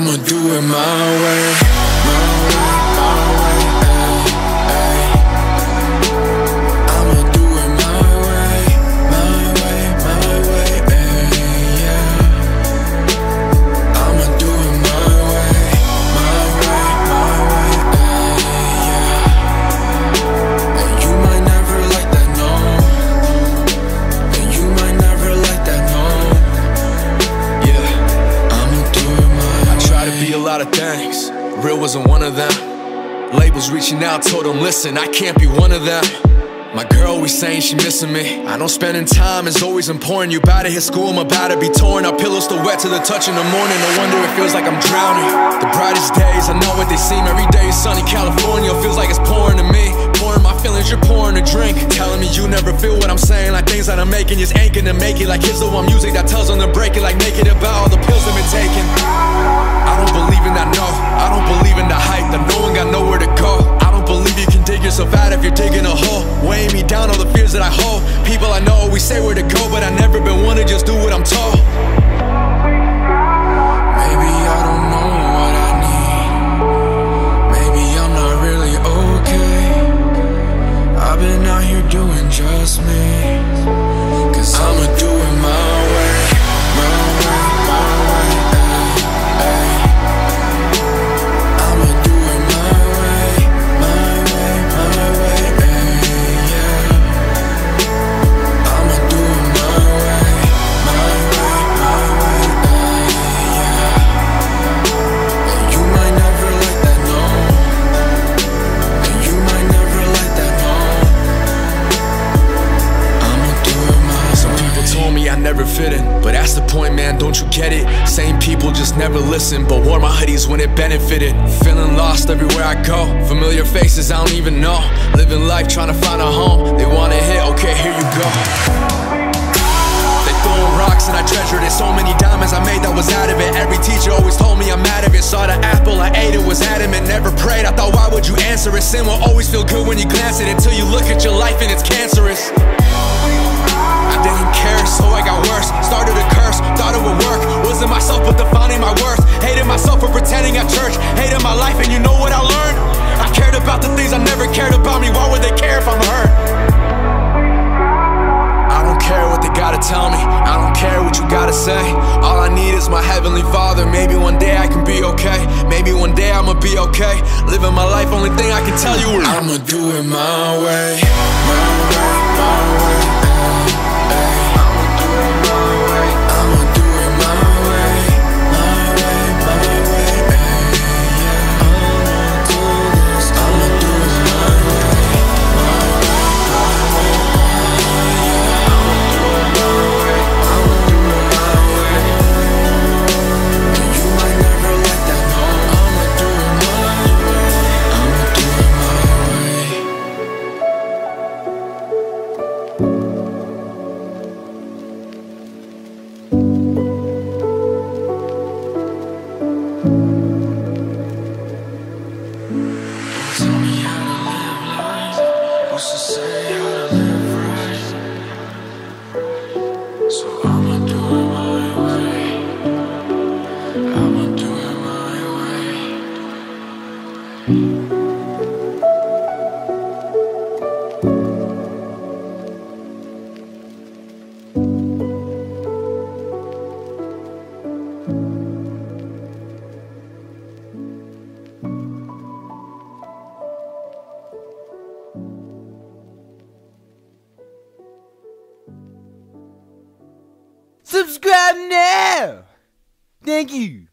I'ma do it my way, wasn't one of them. Labels reaching out, told them, listen, I can't be one of them. My girl always saying she missing me. I know spending time is always important. You about to hit school, I'm about to be torn. Our pillows still wet to the touch in the morning. No wonder it feels like I'm drowning. The brightest days, I know what they seem. Every day is sunny. California feels like it's pouring to me. Pouring my feelings, you're pouring a drink. Telling me you never feel what I'm saying. Like things that I'm making just ain't gonna make it. Like here's the one music that tells them to break it. Like naked about all the pills I've been taking. That I hold. People I know always say where to go, but I never been one to just do what I'm told. Never fit in, but that's the point, man. Don't you get it? Same people just never listen, but wore my hoodies when it benefited. Feeling lost everywhere I go. Familiar faces I don't even know. Living life trying to find a home. They want to hit, okay, here you go. They throwing rocks and I treasured it. So many diamonds I made that was out of it. Every teacher always told me I'm out of it. Saw the apple, I ate it, was adamant. Never prayed. I thought, why would you answer it? Sin will always feel good when you glance at it until you look at your life and it's cancerous. Didn't care, so I got worse. Started a curse, thought it would work. Wasn't myself, but defining my worth. Hated myself for pretending at church. Hated my life, and you know what I learned? I cared about the things I never cared about me. Why would they care if I'm hurt? I don't care what they gotta tell me. I don't care what you gotta say. All I need is my heavenly father. Maybe one day I can be okay. Maybe one day I'ma be okay. Living my life, only thing I can tell you is I'ma do it my way, my way, my way, So I'ma Subscribe now! Thank you.